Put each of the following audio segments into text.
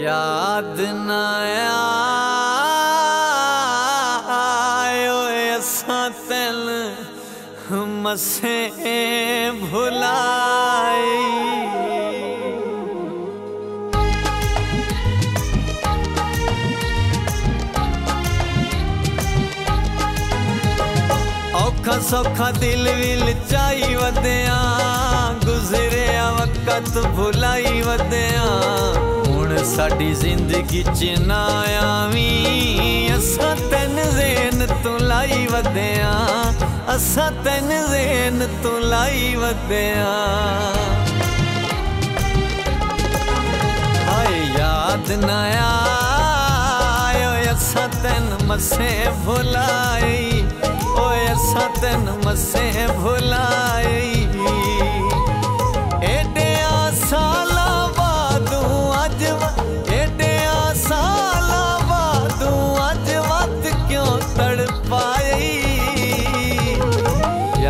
याद न आयो असां तेन मसे भुलाई ਔਖਾ ਸੌਖਾ ਦਿਲ ਵਿਲ ਚਾਈ ਵਦਿਆ ਗੁਜ਼ਰਿਆ ਵਕਤ ਭੁਲਾਈ ਵਦਿਆ ਹੁਣ ਸਾਡੀ ਜ਼ਿੰਦਗੀ ਚ ਨਾ ਆਵੀਂ। ਅਸਾਂ ਤੈਨ ਜ਼ੇਨ ਤੂੰ ਲਾਈ ਵਧਿਆ। ਅਸਾਂ ਤੈਨ ਜ਼ੇਨ ਤੂੰ ਲਾਈ ਵਦਿਆ ਹਾਏ, ਯਾਦ ਨਾ ਆਇਓ ਅਸਾਂ ਤੈਨ ਮਸੇ ਭੁਲਾਈ। ਓਏ, ਅਸਾਂ ਤੈਨ ਮਸੇ ਭੁਲਾਈ।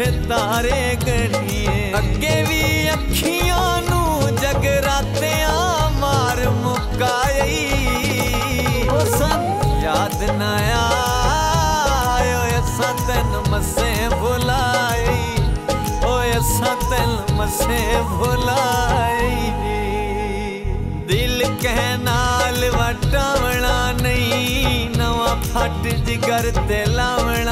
ਉੱਠੇ ਤਾਰੇ ਗਣੀਏ ਅੱਗੇ ਵੀ ਅੱਖੀਆਂ ਨੂੰ ਜਗਰਾਤਿਆਂ ਮਾਰ ਮੁਕਾਈ। ਉਹ ਸਨ ਯਾਦ ਨਾ ਆਇਓ ਅਸਾਂ ਤੈਨ ਮਸੇ ਭੁਲਾਈ। ਓਏ ਅਸਾਂ ਤੈਨ ਮਸੇ ਭੁਲਾਈ ਦਿਲ ਕਹਿ ਨਾਲ ਵਟਾਵਣਾ ਨਹੀਂ, ਨਵਾਂ ਫੱਟ ਜਿਗਰ ਤੇ ਲਾਵਣਾ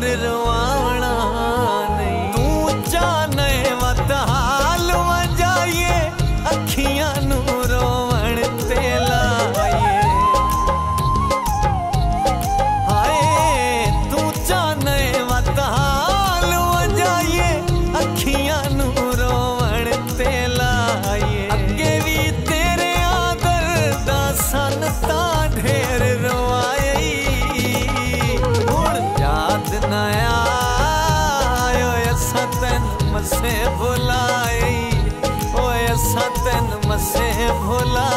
और रवा से भोला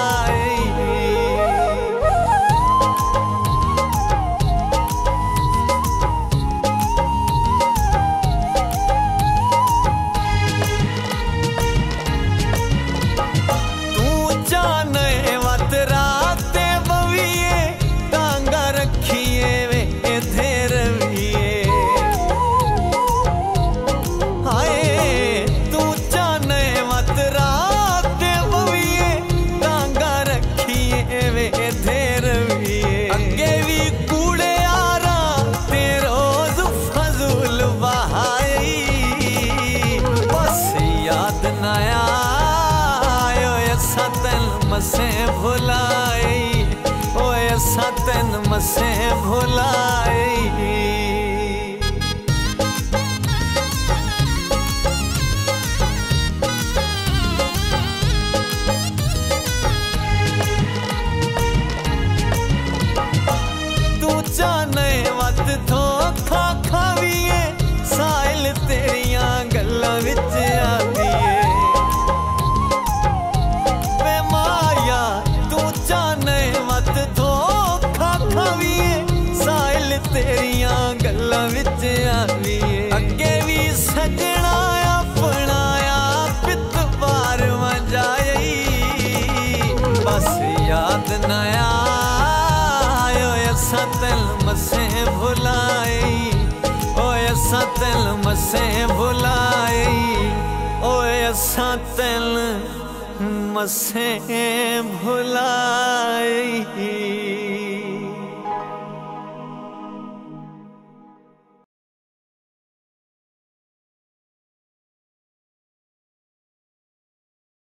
मसे भुलाई ओए असा तेन मसे भुलाई। ਤੇਰੀਆਂ ਗੱਲਾਂ ਵਿੱਚ ਆਦੀਏ ਅੱਗੇ ਵੀ ਸਜਣਾ ਆਪਣਾ ਪਿੱਤ ਵਾਰ ਵਜਾਈ। ਬਸ ਯਾਦ ਨਾ ਆਇਓ ਅਸਾਂ ਤੈਨ ਮਸੇ ਭੁਲਾਈ। ਓਏ ਅਸਾਂ ਤੈਨ ਮਸੇ ਭੁਲਾਈ। ਓਏ ਅਸਾਂ ਤੈਨ ਮਸੇ ਭੁਲਾਈ।